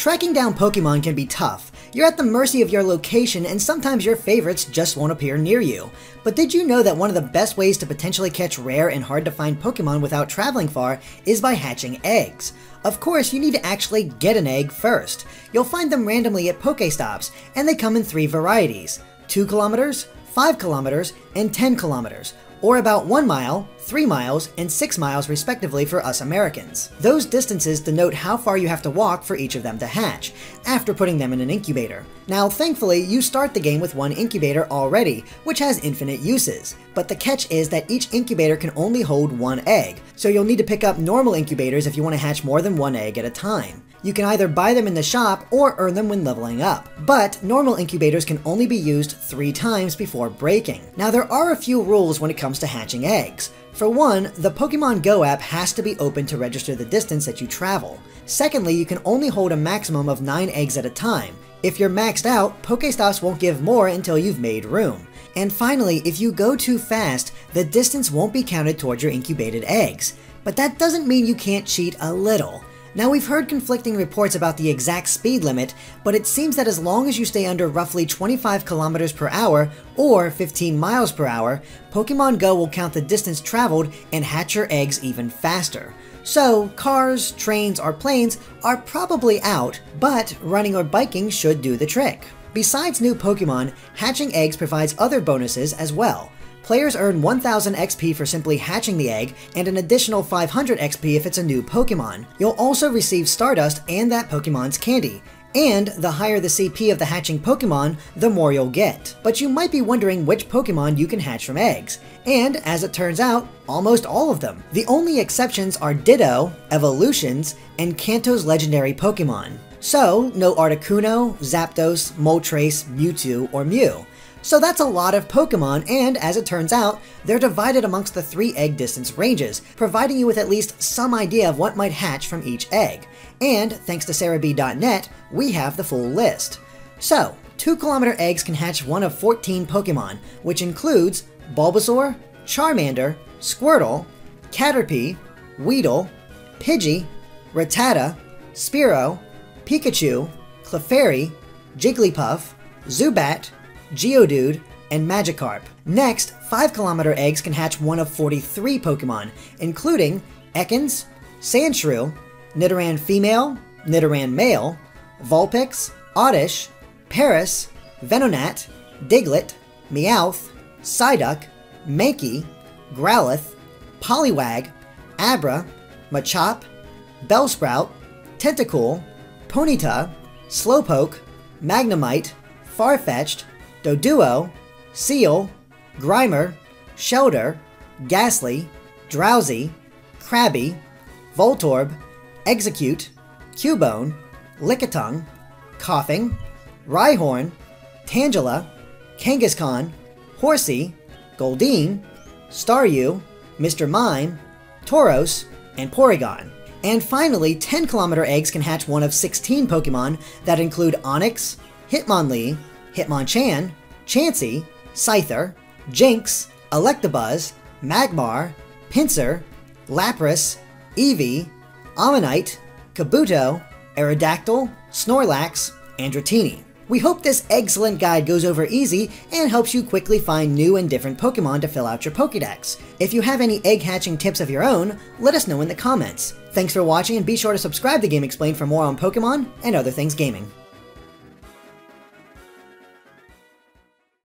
Tracking down Pokemon can be tough. You're at the mercy of your location and sometimes your favorites just won't appear near you. But did you know that one of the best ways to potentially catch rare and hard to find Pokemon without traveling far is by hatching eggs? Of course, you need to actually get an egg first. You'll find them randomly at Pokestops, and they come in three varieties 2 kilometers, 5 kilometers, and 10 kilometers, or about 1 mile, 3 miles, and 6 miles respectively for us Americans. Those distances denote how far you have to walk for each of them to hatch, after putting them in an incubator. Now thankfully, you start the game with one incubator already, which has infinite uses. But the catch is that each incubator can only hold one egg, so you'll need to pick up normal incubators if you want to hatch more than one egg at a time. You can either buy them in the shop or earn them when leveling up. But normal incubators can only be used three times before breaking. Now there are a few rules when it comes to hatching eggs. For one, the Pokemon Go app has to be open to register the distance that you travel. Secondly, you can only hold a maximum of 9 eggs at a time. If you're maxed out, Pokestops won't give more until you've made room. And finally, if you go too fast, the distance won't be counted towards your incubated eggs. But that doesn't mean you can't cheat a little. Now we've heard conflicting reports about the exact speed limit, but it seems that as long as you stay under roughly 25 kilometers per hour or 15 miles per hour, Pokemon Go will count the distance traveled and hatch your eggs even faster. So, cars, trains, or planes are probably out, but running or biking should do the trick. Besides new Pokemon, hatching eggs provides other bonuses as well. Players earn 1000 XP for simply hatching the egg, and an additional 500 XP if it's a new Pokemon. You'll also receive Stardust and that Pokemon's candy, and the higher the CP of the hatching Pokemon, the more you'll get. But you might be wondering which Pokemon you can hatch from eggs. And as it turns out, almost all of them. The only exceptions are Ditto, Evolutions, and Kanto's legendary Pokemon. So, no Articuno, Zapdos, Moltres, Mewtwo, or Mew. So that's a lot of Pokemon, and as it turns out, they're divided amongst the three egg distance ranges, providing you with at least some idea of what might hatch from each egg. And thanks to Serebii.net, we have the full list. So, 2 kilometer eggs can hatch one of 14 Pokemon, which includes Bulbasaur, Charmander, Squirtle, Caterpie, Weedle, Pidgey, Rattata, Spearow, Pikachu, Clefairy, Jigglypuff, Zubat, Geodude, and Magikarp. Next, 5 kilometer eggs can hatch one of 43 Pokemon, including Ekans, Sandshrew, Nidoran Female, Nidoran Male, Vulpix, Oddish, Paras, Venonat, Diglett, Meowth, Psyduck, Mankey, Growlithe, Poliwag, Abra, Machop, Bellsprout, Tentacool, Ponyta, Slowpoke, Magnemite, Farfetch'd, Doduo, Seel, Grimer, Shellder, Gastly, Drowzee, Krabby, Voltorb, Exeggcute, Cubone, Lickitung, Koffing, Rhyhorn, Tangela, Kangaskhan, Horsea, Goldeen, Staryu, Mr. Mime, Tauros, and Porygon. And finally, 10 kilometer eggs can hatch one of 16 Pokemon that include Onix, Hitmonlee, Hitmonchan, Chansey, Scyther, Jynx, Electabuzz, Magmar, Pinsir, Lapras, Eevee, Omanyte, Kabuto, Aerodactyl, Snorlax, and Dratini. We hope this excellent guide goes over easy and helps you quickly find new and different Pokemon to fill out your Pokedex. If you have any egg hatching tips of your own, let us know in the comments. Thanks for watching and be sure to subscribe to GameXplain for more on Pokemon and other things gaming.